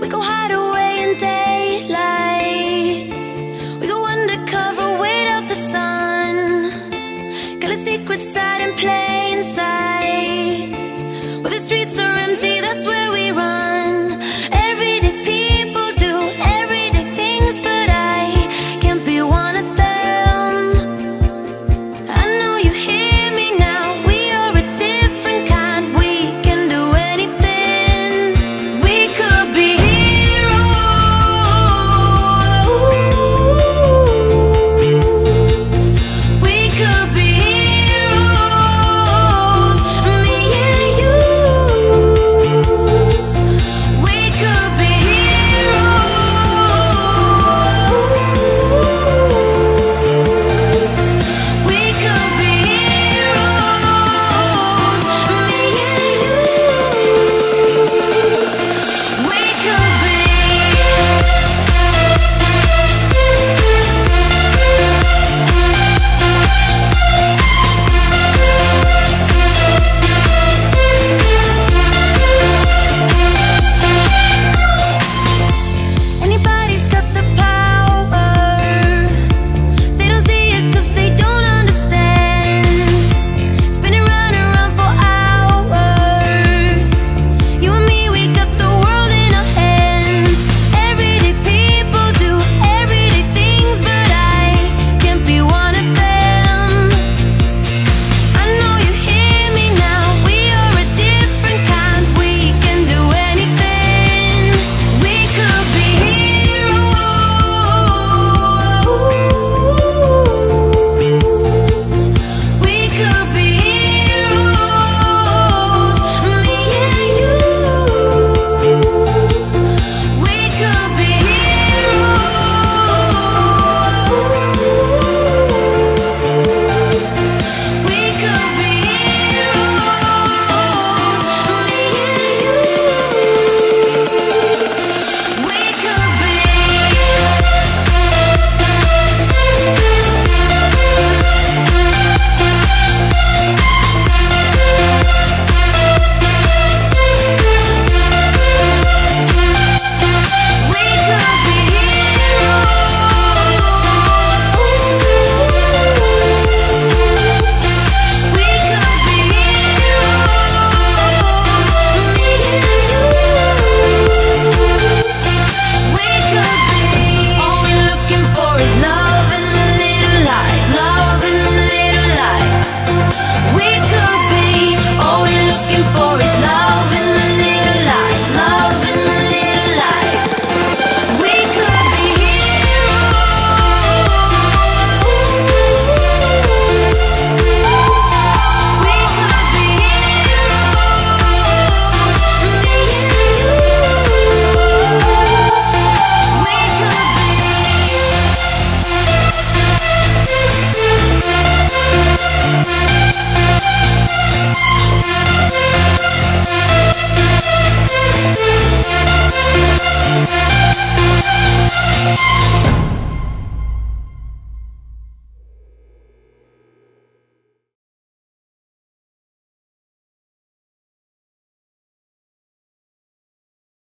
We go hide